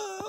Oh.